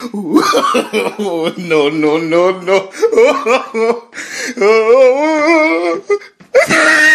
no, no, no, no.